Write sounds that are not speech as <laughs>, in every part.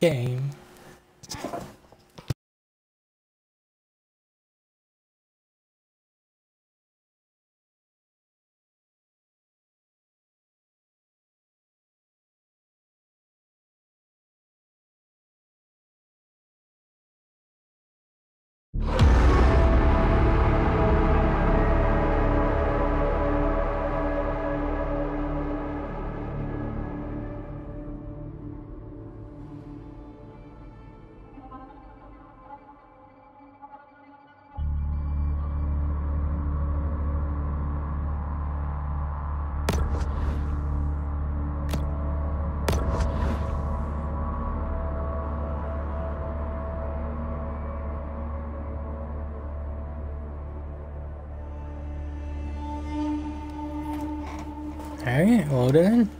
game. Alright, well then.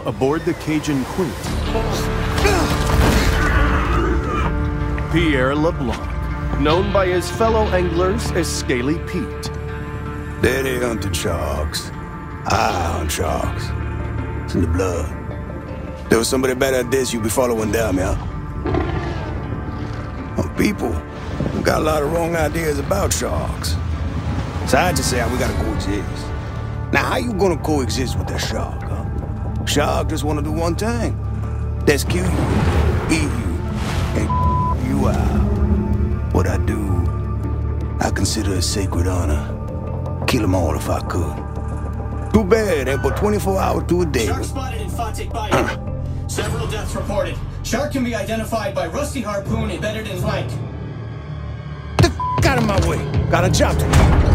Aboard the Cajun Queen, Pierre LeBlanc, known by his fellow anglers as Scaly Pete. Daddy hunted sharks. I hunt sharks. It's in the blood. There was somebody better at this, you'd be following down, yeah? Oh, people we got a lot of wrong ideas about sharks. So I just say we gotta coexist. Now, how you gonna coexist with that shark? Shark just wanna do one thing. That's kill you, eat you, and you out. What I do, I consider a sacred honor. Kill them all if I could. Too bad, ain't but 24 hours to a day. Shark spotted in Fawtick Bayou. Several deaths reported. Shark can be identified by rusty harpoon embedded in flank. The f- out of my way. Got a job to do.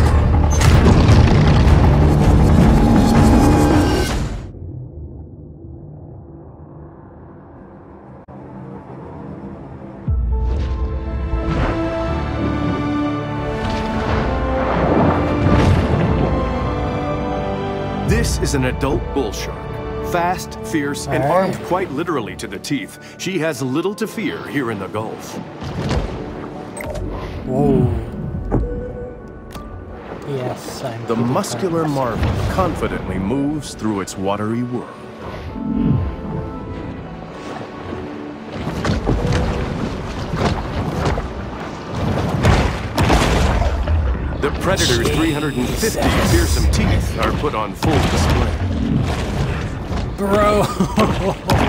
Is an adult bull shark. Fast, fierce, and right. armed quite literally to the teeth. She has little to fear here in the Gulf. Whoa. Yes, I'm. The muscular marvel confidently moves through its watery world. Predator's 350 Jesus. fearsome teeth are put on full display. Bro. <laughs>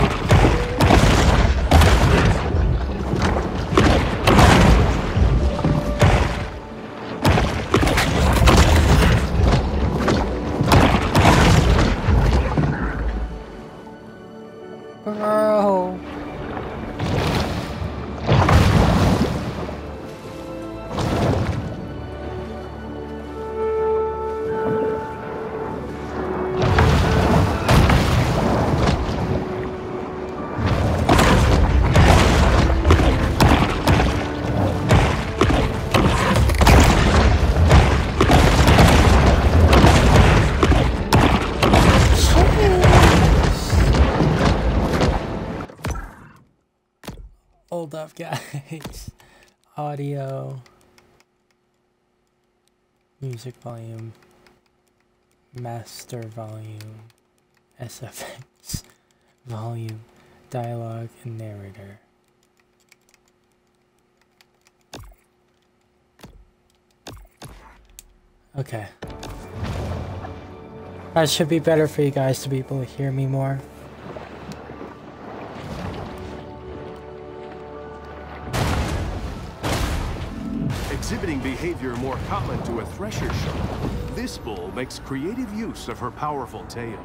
guys. <laughs> Audio. Music volume. Master volume. SFX. <laughs> Volume. Dialogue and narrator. Okay. That should be better for you guys to be able to hear me more. Exhibiting behavior more common to a thresher shark, this bull makes creative use of her powerful tail.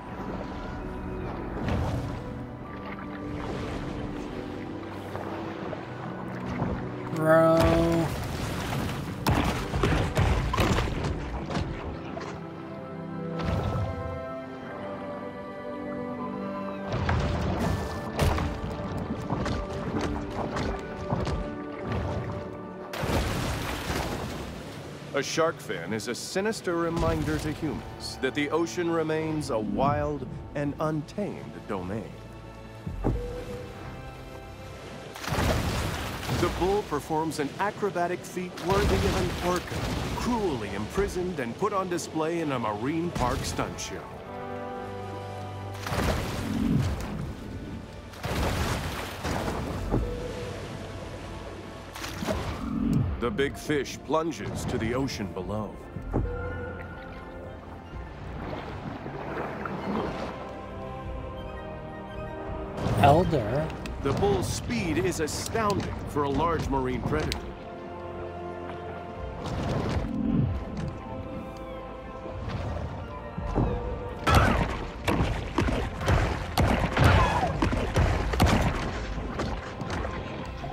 Bro. A shark fin is a sinister reminder to humans that the ocean remains a wild and untamed domain. The bull performs an acrobatic feat worthy of an orca, cruelly imprisoned and put on display in a marine park stunt show. Big fish plunges to the ocean below. Elder? The bull's speed is astounding for a large marine predator.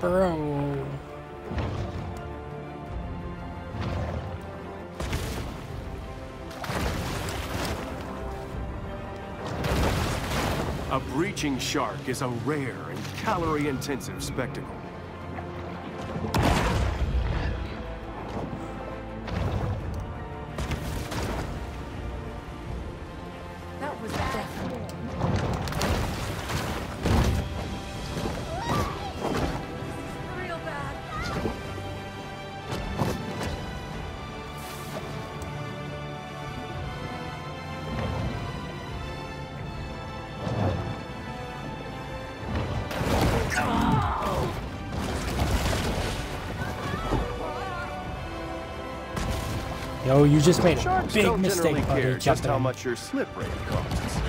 Bro. A breaching shark is a rare and calorie-intensive spectacle. Yo, you just made a Sharks big mistake, buddy. just how much your slip rate costs.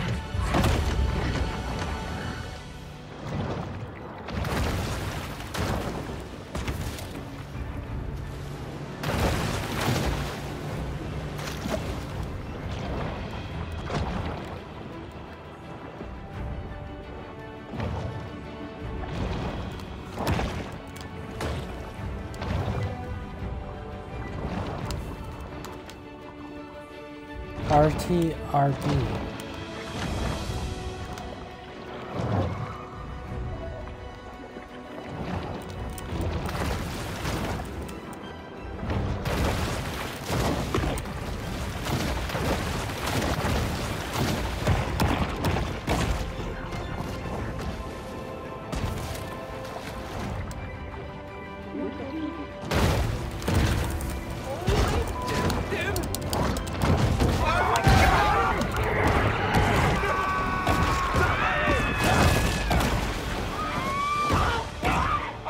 RTRB.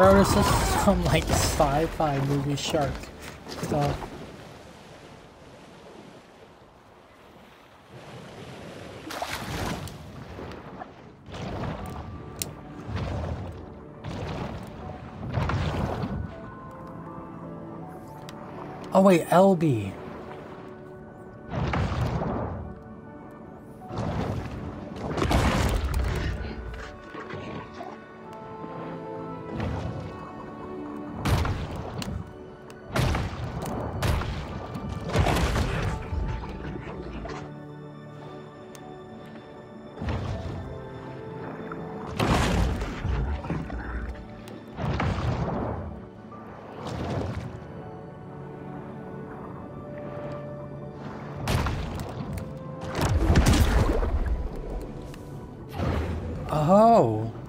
Bro, this is some like sci-fi movie shark stuff. Oh wait, LB. Oh.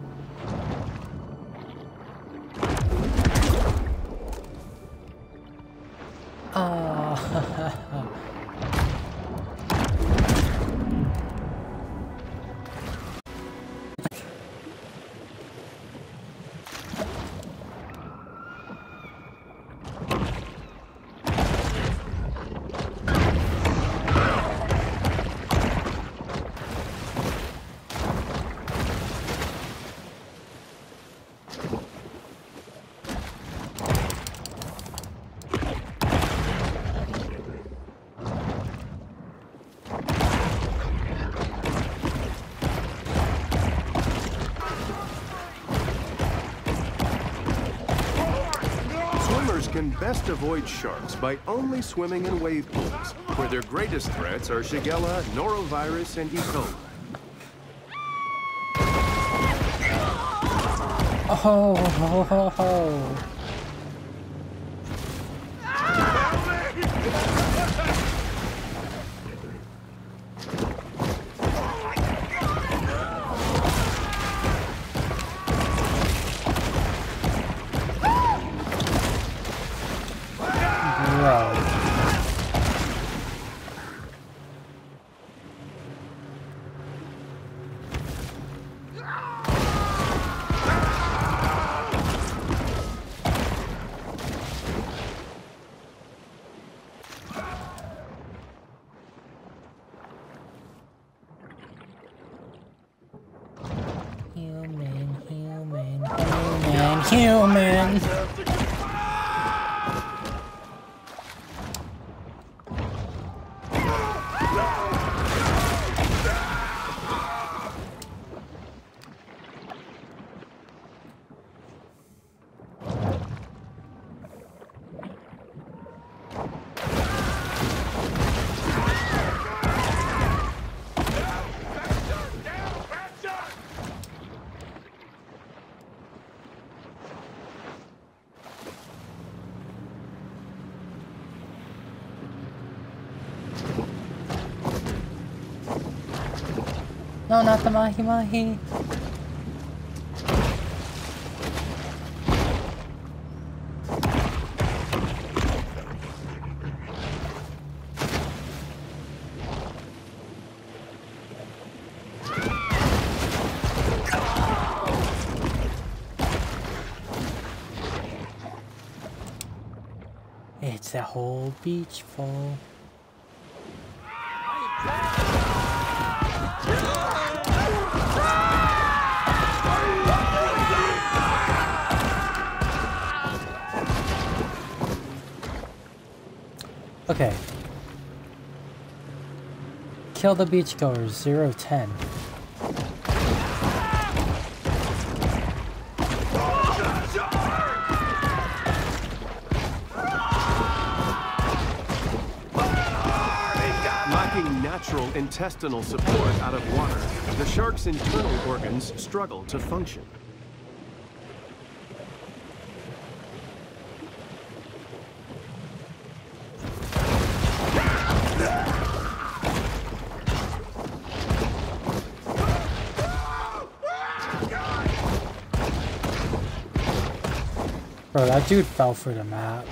Best avoid sharks by only swimming in wave pools, where their greatest threats are Shigella, norovirus, and E. coli. Oh, ho, ho, ho. Not the mahi mahi. It's a whole beach full. Okay. Kill the beachgoers, 0 10. Lacking natural intestinal support out of water, the shark's internal organs struggle to function. That dude fell for the map.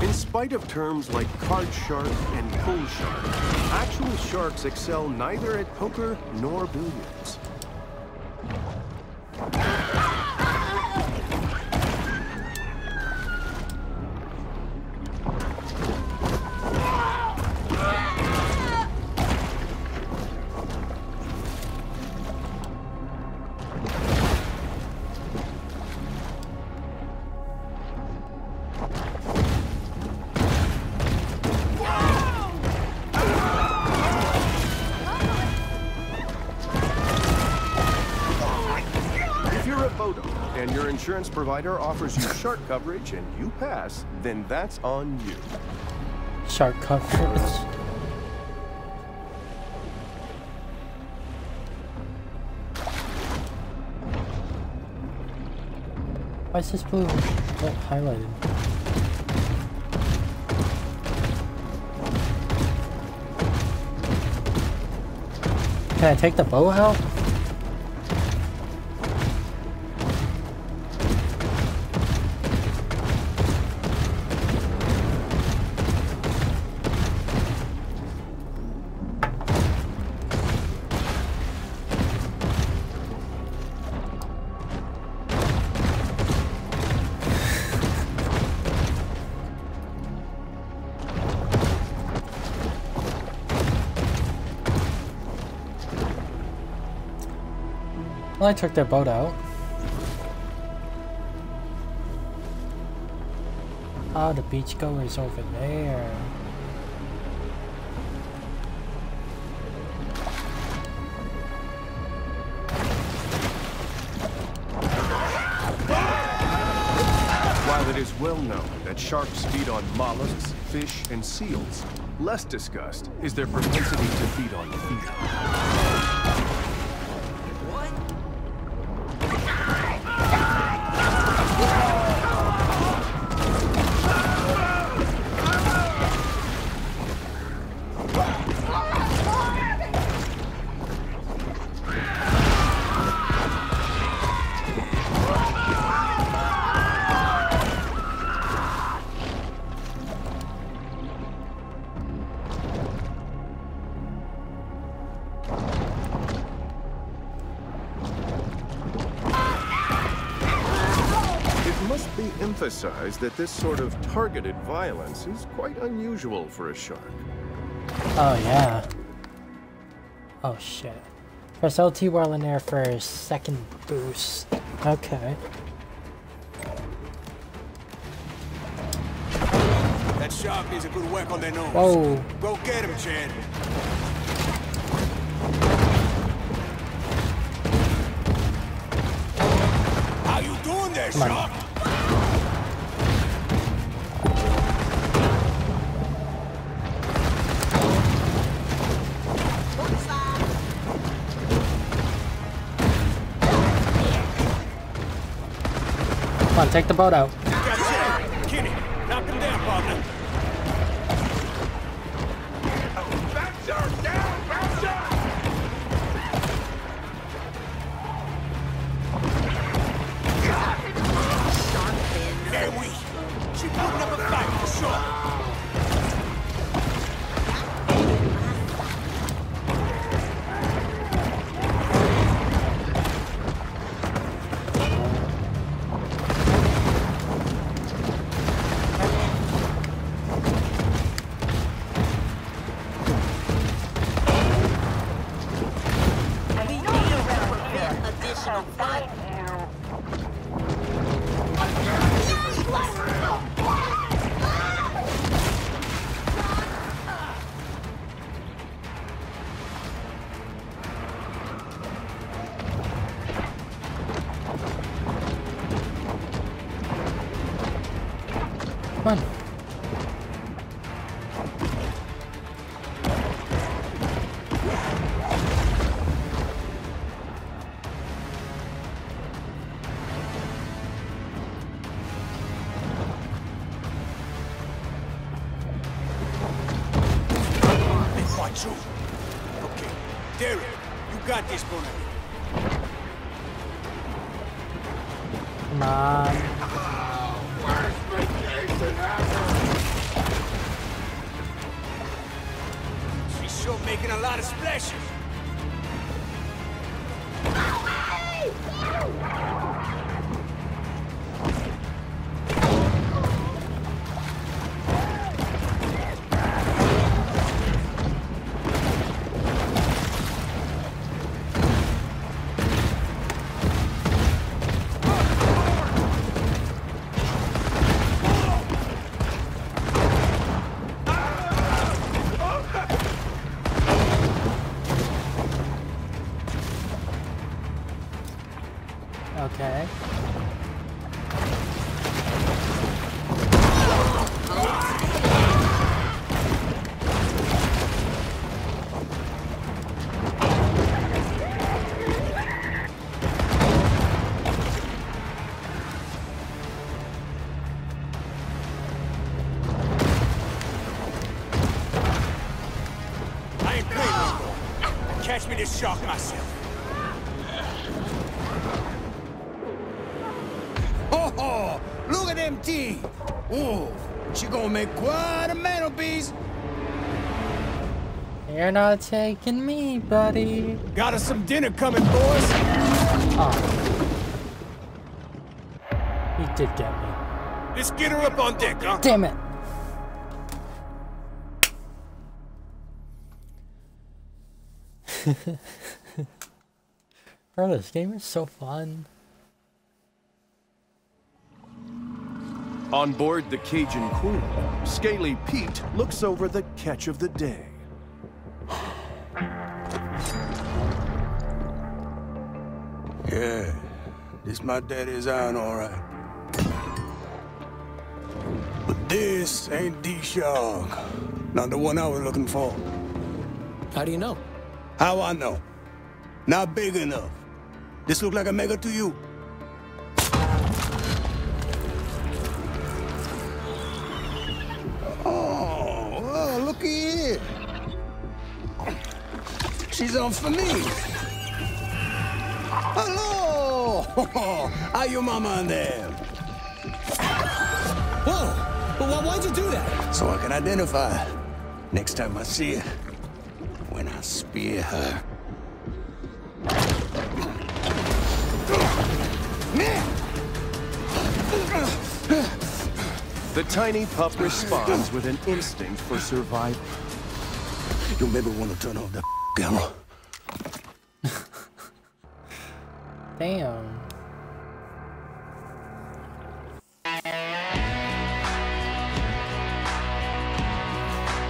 In spite of terms like card shark and pool shark, actual sharks excel neither at poker nor billiards. Your insurance provider offers you shark coverage and you pass, then that's on you. Shark coverage. Why is this blue oh, highlighted? Can I take the bow out? I took their boat out. Ah, the beachgoers over there. While it is well known that sharks feed on mollusks, fish, and seals, less discussed is their propensity to feed on feet. Be emphasized that this sort of targeted violence is quite unusual for a shark. Oh, yeah. Oh, shit. Press LT while in air for a second boost. Okay. That shark needs a good whack on their nose. Whoa. Go get him, Chad. How you doing there, Come on. Come on, take the boat out. Hey, watch you. Okay. Derek, you got this, Bonnie. Come on. She's sure making a lot of splashes. More. Catch me this shark myself. Oh, oh, look at them teeth. Oh, she gonna make quite a mantelpiece. You're not taking me, buddy. Got us some dinner coming, boys. Oh. He did get me. Let's get her up on deck, huh? Damn it. <laughs> Bro, this game is so fun. On board the Cajun Queen, Scaly Pete looks over the catch of the day. Yeah, this my daddy's iron, all right. But this ain't the shark. Not the one I was looking for. How do you know? How I know? Not big enough. This look like a mega to you? Oh, oh well, looky here. She's on for me. Hello! <laughs> How your mama and them? Whoa! But why, why'd you do that? So I can identify. Next time I see her. When I spear her. The tiny pup responds with an instinct for survival. You'll maybe want to turn off the camera. Damn.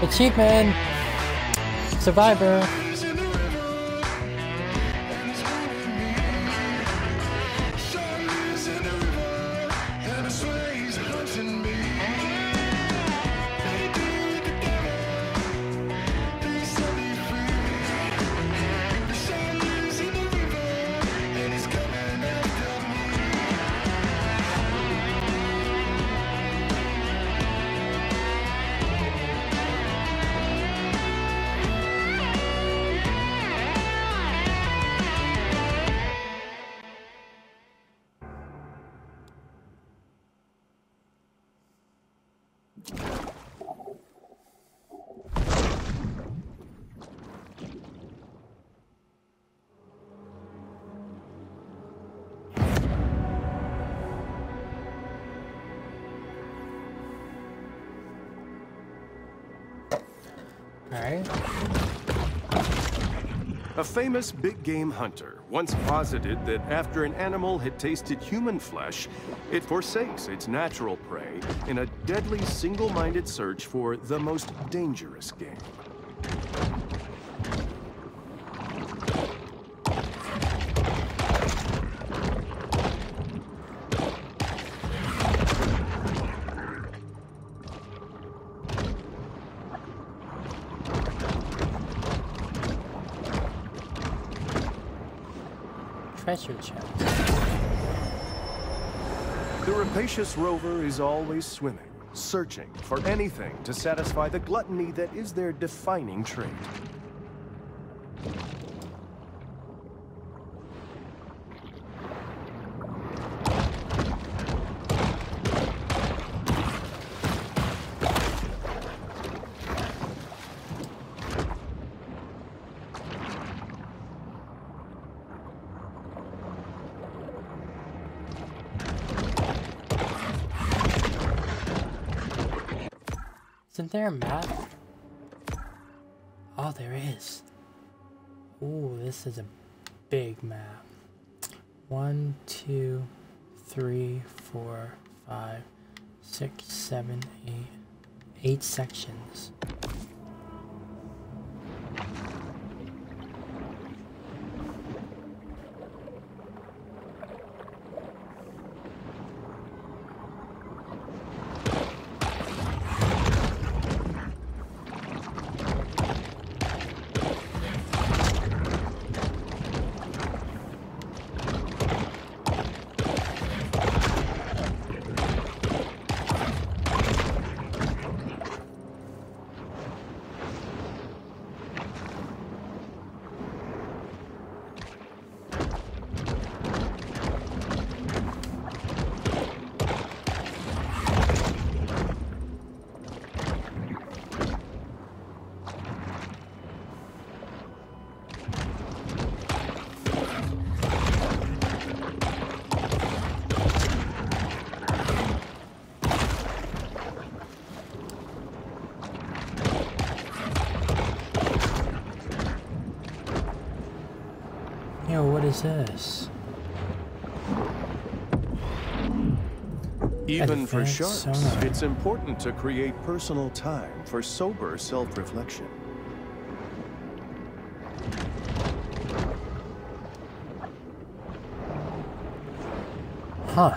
Achievement! Survivor! A famous big game hunter once posited that after an animal had tasted human flesh, it forsakes its natural prey in a deadly single-minded search for the most dangerous game. Chest. The rapacious rover is always swimming, searching for anything to satisfy the gluttony that is their defining trait. Isn't there a map? Oh, there is. Ooh, this is a big map. One, two, three, four, five, six, seven, eight. Eight sections. Is this? Even for sharks, sonar. it's important to create personal time for sober self-reflection. Huh.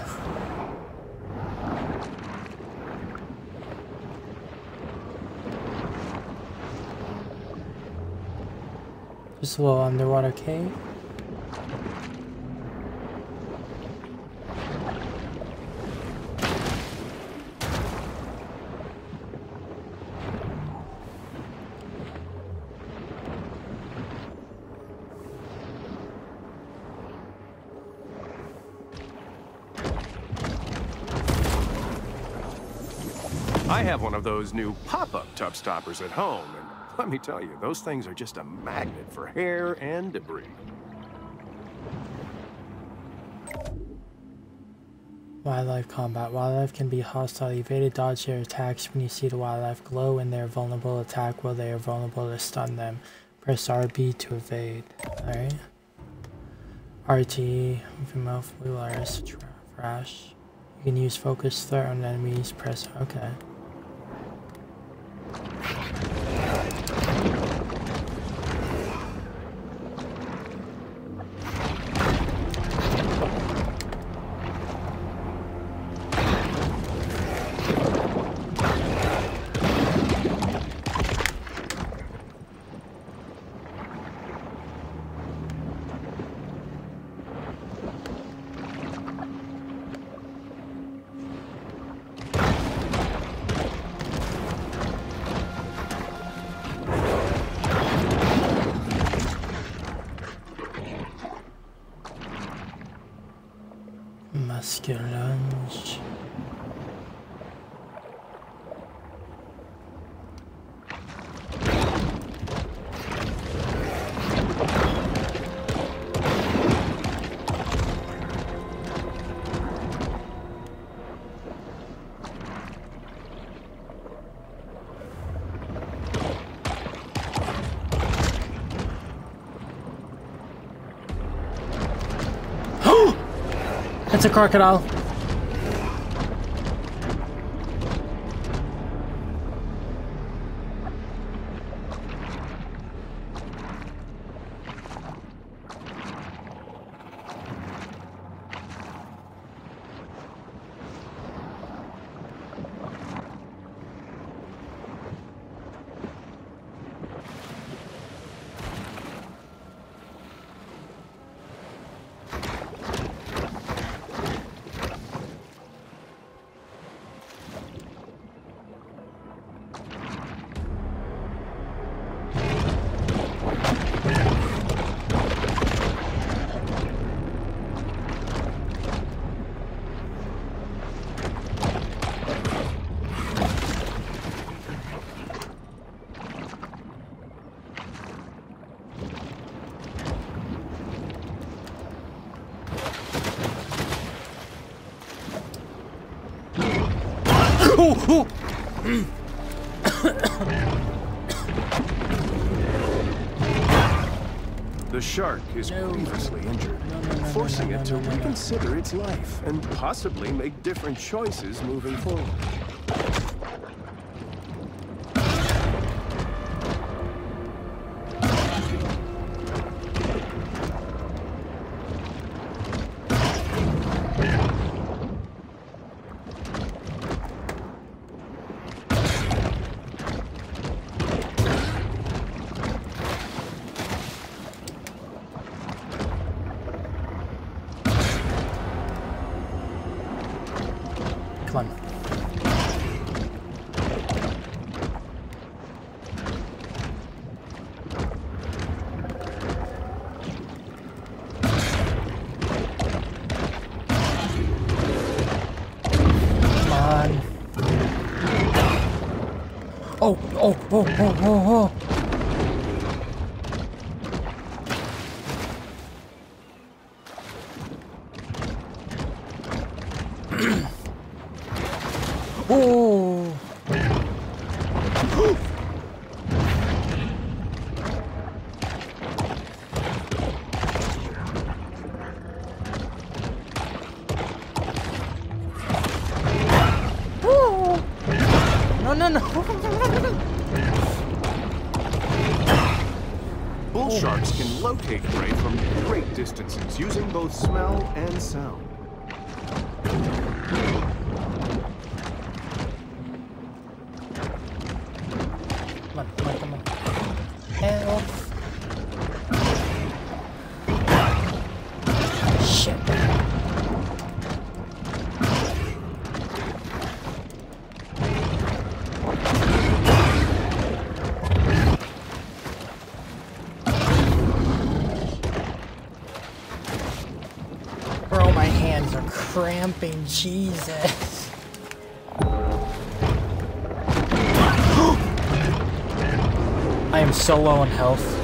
Just a little underwater cave. Have one of those new pop-up tub stoppers at home, and let me tell you, those things are just a magnet for hair and debris. Wildlife combat. Wildlife can be hostile. Evade dodge their attacks when you see the wildlife glow and they're vulnerable attack while they are vulnerable to stun them. Press RB to evade. Alright. RT, mouth, blue iris, trash. You can use focus threat on enemies, press okay. It's a crocodile. The shark is No. grievously injured, No, no, forcing it to reconsider its life and possibly make different choices moving forward. Oh, oh, oh, oh, cramping, Jesus. <gasps> I am so low on health.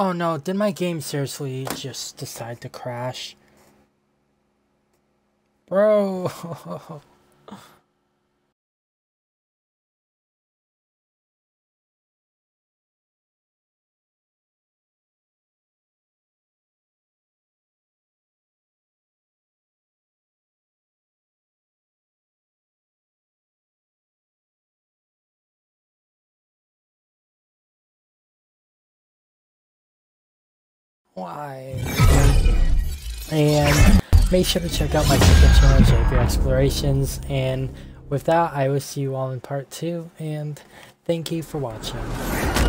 Oh no, did my game seriously just decide to crash? Bro! <laughs> Why? And make sure to check out my second channel, JP Explorations. And with that, I will see you all in part two. And thank you for watching.